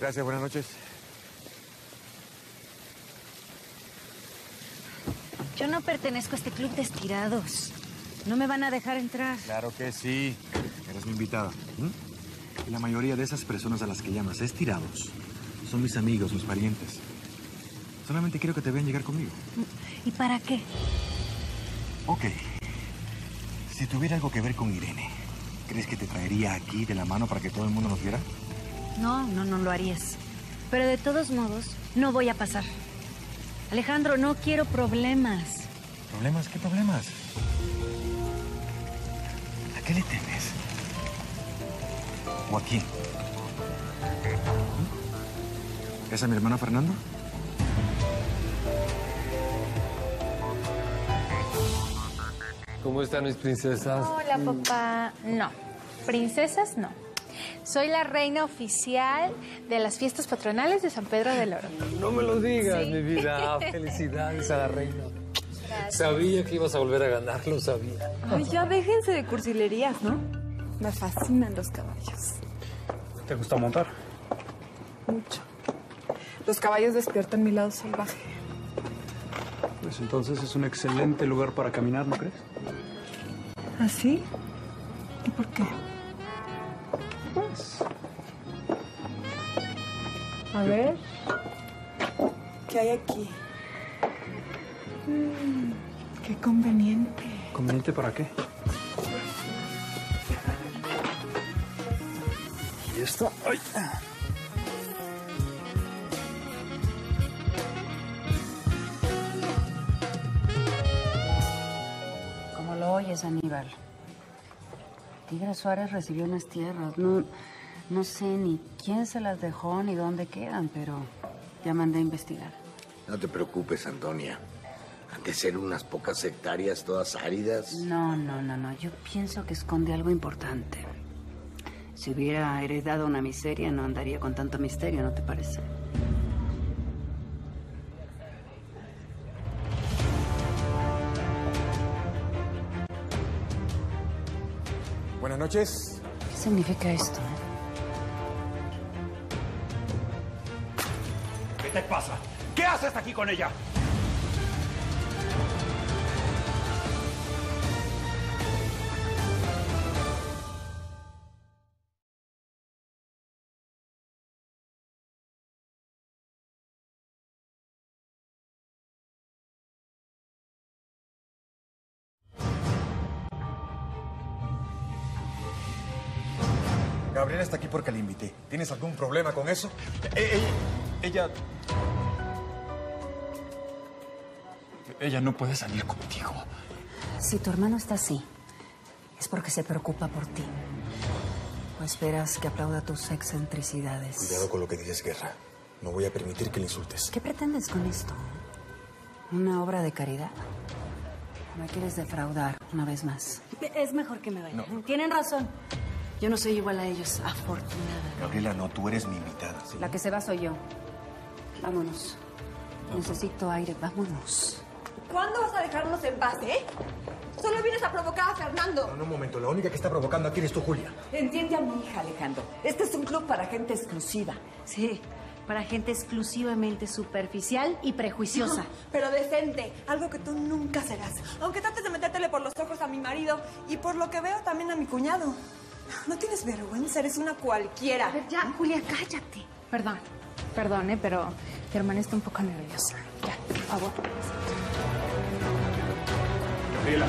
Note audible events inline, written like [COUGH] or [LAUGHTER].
Gracias, buenas noches. Yo no pertenezco a este club de estirados. No me van a dejar entrar. Claro que sí. Eres mi invitada. Y la mayoría de esas personas a las que llamas estirados son mis amigos, mis parientes. Solamente quiero que te vean llegar conmigo. ¿Y para qué? Ok. Si tuviera algo que ver con Irene, ¿crees que te traería aquí de la mano para que todo el mundo nos viera? No, no, no lo harías. Pero de todos modos, no voy a pasar. Alejandro, no quiero problemas. ¿Problemas? ¿Qué problemas? ¿A qué le temes? ¿O a quién? ¿Es a mi hermano Fernando? ¿Cómo están mis princesas? Hola, papá. No, princesas no. Soy la reina oficial de las fiestas patronales de San Pedro del Oro. No me lo digas, Sí. mi vida. Felicidades a la reina. Sabía que ibas a volver a ganar, lo sabía. Ay, ya déjense de cursilerías, ¿no? Me fascinan los caballos. ¿Te gusta montar? Mucho. Los caballos despiertan mi lado salvaje. Pues entonces es un excelente lugar para caminar, ¿no crees? ¿Ah, sí? ¿Y por qué? Pues A ver. ¿Qué hay aquí? Mm, qué conveniente. ¿Conveniente para qué? Y esto. ¡Ay! Como lo oyes, Aníbal. Tigre Suárez recibió unas tierras. No, no sé ni quién se las dejó ni dónde quedan, pero ya mandé a investigar. No te preocupes, Antonia. Han de ser unas pocas hectáreas todas áridas. No, no, no, no. Yo pienso que esconde algo importante. Si hubiera heredado una miseria, no andaría con tanto misterio, ¿no te parece? Buenas noches. ¿Qué significa esto? eh? ¿Qué te pasa? ¿Qué haces aquí con ella? Gabriela está aquí porque la invité. ¿Tienes algún problema con eso? Eh, ella, ella... Ella no puede salir contigo. Si tu hermano está así, es porque se preocupa por ti. O esperas que aplauda tus excentricidades. Cuidado con lo que dices, Guerra. No voy a permitir que le insultes. ¿Qué pretendes con esto? ¿Una obra de caridad? ¿Me quieres defraudar una vez más? Es mejor que me vaya. Tienen razón. Yo no soy igual a ellos, afortunada. Gabriela, no, tú eres mi invitada. ¿sí? La que se va soy yo. Vámonos. Necesito aire, vámonos. ¿Cuándo vas a dejarnos en paz, eh? Solo vienes a provocar a Fernando. No, no, un momento. La única que está provocando aquí eres tú, Julia. Entiende a mi hija, Alejandro. Este es un club para gente exclusiva. Sí, para gente exclusivamente superficial y prejuiciosa. [LAUGHS] Pero decente, algo que tú nunca serás. Aunque trates de metértele por los ojos a mi marido y por lo que veo también a mi cuñado. No tienes vergüenza, eres una cualquiera. A ver, ya, Julia, cállate. Perdón, perdón, ¿eh? pero mi hermana está un poco nerviosa. Ya, por favor. Gabriela,